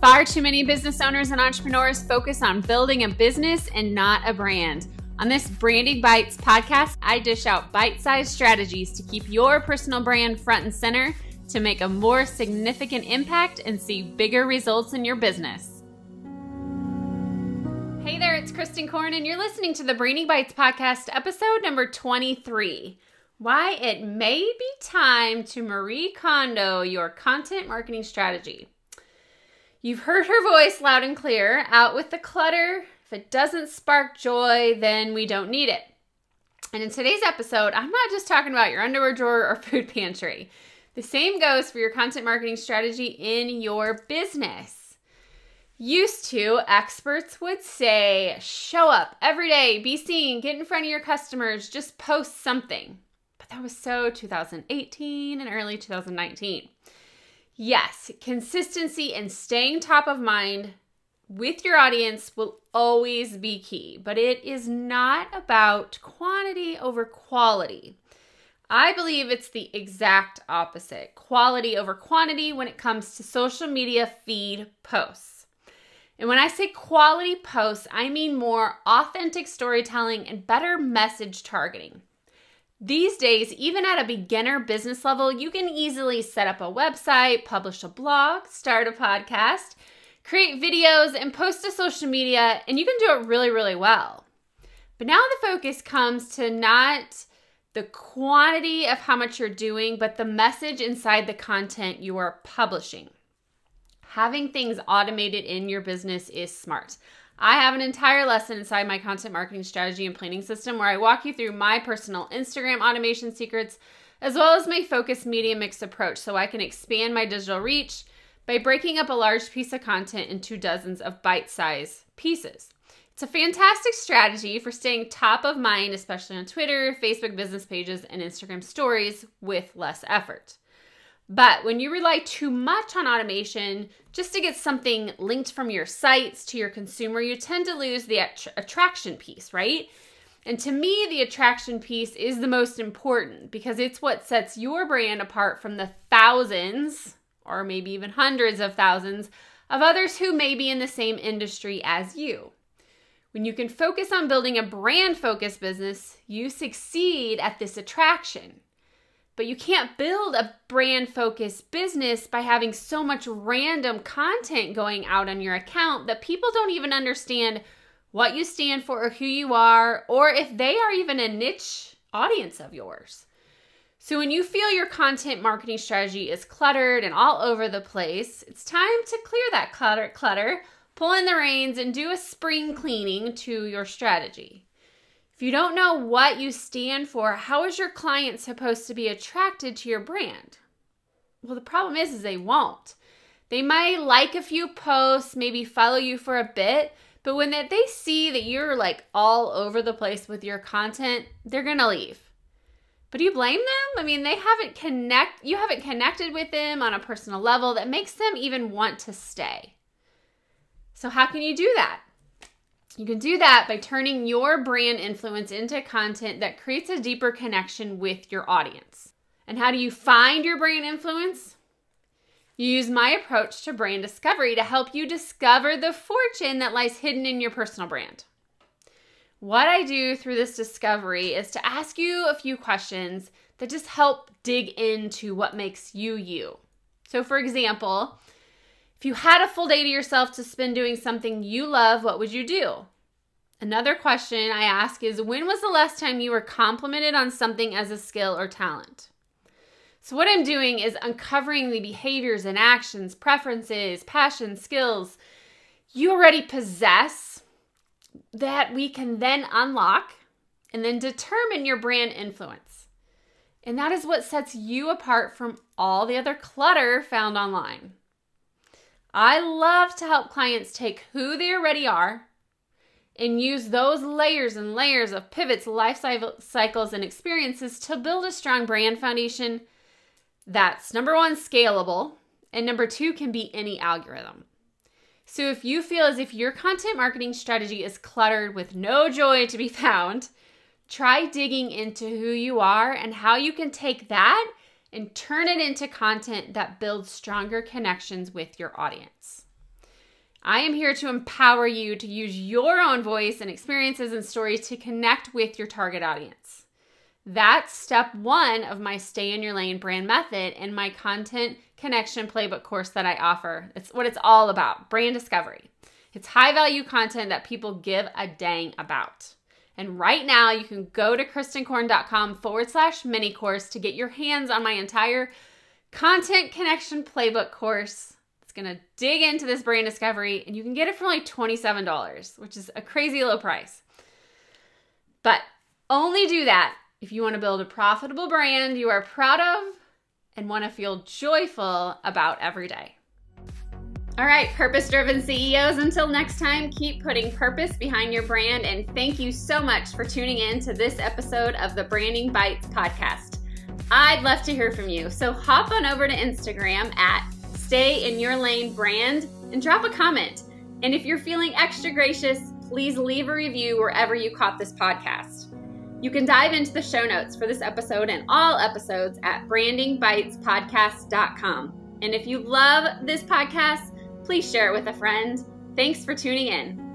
Far too many business owners and entrepreneurs focus on building a business and not a brand. On this Branding Bites podcast, I dish out bite sized strategies to keep your personal brand front and center to make a more significant impact and see bigger results in your business. Hey there, it's Kristin Korn, and you're listening to the Branding Bites podcast, episode number 23 Why It May Be Time to Marie Kondo Your Content Marketing Strategy. You've heard her voice loud and clear. Out with the clutter. If it doesn't spark joy, then we don't need it. And in today's episode, I'm not just talking about your underwear drawer or food pantry. The same goes for your content marketing strategy in your business. Used to, experts would say, show up every day, be seen, get in front of your customers, just post something. But that was so 2018 and early 2019. Yes, consistency and staying top of mind with your audience will always be key, but it is not about quantity over quality. I believe it's the exact opposite quality over quantity when it comes to social media feed posts. And when I say quality posts, I mean more authentic storytelling and better message targeting. These days, even at a beginner business level, you can easily set up a website, publish a blog, start a podcast, create videos, and post to social media, and you can do it really, really well. But now the focus comes to not the quantity of how much you're doing, but the message inside the content you are publishing. Having things automated in your business is smart. I have an entire lesson inside my content marketing strategy and planning system where I walk you through my personal Instagram automation secrets as well as my focus media mix approach so I can expand my digital reach by breaking up a large piece of content into dozens of bite sized pieces. It's a fantastic strategy for staying top of mind, especially on Twitter, Facebook business pages, and Instagram stories with less effort. But when you rely too much on automation just to get something linked from your sites to your consumer, you tend to lose the attraction piece, right? And to me, the attraction piece is the most important because it's what sets your brand apart from the thousands or maybe even hundreds of thousands of others who may be in the same industry as you. When you can focus on building a brand focused business, you succeed at this attraction. But you can't build a brand focused business by having so much random content going out on your account that people don't even understand what you stand for or who you are, or if they are even a niche audience of yours. So, when you feel your content marketing strategy is cluttered and all over the place, it's time to clear that clutter, clutter pull in the reins, and do a spring cleaning to your strategy. If you don't know what you stand for, how is your client supposed to be attracted to your brand? Well, the problem is, is they won't. They might like a few posts, maybe follow you for a bit, but when they see that you're like all over the place with your content, they're going to leave. But do you blame them? I mean, they haven't connect you haven't connected with them on a personal level that makes them even want to stay. So how can you do that? You can do that by turning your brand influence into content that creates a deeper connection with your audience. And how do you find your brand influence? You use my approach to brand discovery to help you discover the fortune that lies hidden in your personal brand. What I do through this discovery is to ask you a few questions that just help dig into what makes you you. So, for example, if you had a full day to yourself to spend doing something you love, what would you do? Another question I ask is when was the last time you were complimented on something as a skill or talent? So, what I'm doing is uncovering the behaviors and actions, preferences, passions, skills you already possess that we can then unlock and then determine your brand influence. And that is what sets you apart from all the other clutter found online. I love to help clients take who they already are and use those layers and layers of pivots, life cycles, and experiences to build a strong brand foundation that's number one, scalable, and number two, can be any algorithm. So if you feel as if your content marketing strategy is cluttered with no joy to be found, try digging into who you are and how you can take that and turn it into content that builds stronger connections with your audience. I am here to empower you to use your own voice and experiences and stories to connect with your target audience. That's step one of my Stay in Your Lane brand method and my content connection playbook course that I offer. It's what it's all about brand discovery. It's high value content that people give a dang about. And right now, you can go to kristinkorn.com forward slash mini course to get your hands on my entire content connection playbook course. It's gonna dig into this brand discovery, and you can get it for only $27, which is a crazy low price. But only do that if you wanna build a profitable brand you are proud of and wanna feel joyful about every day. All right, purpose driven CEOs, until next time, keep putting purpose behind your brand. And thank you so much for tuning in to this episode of the Branding Bites podcast. I'd love to hear from you. So hop on over to Instagram at Stay in Your Lane Brand and drop a comment. And if you're feeling extra gracious, please leave a review wherever you caught this podcast. You can dive into the show notes for this episode and all episodes at brandingbitespodcast.com. And if you love this podcast, please share it with a friend. Thanks for tuning in.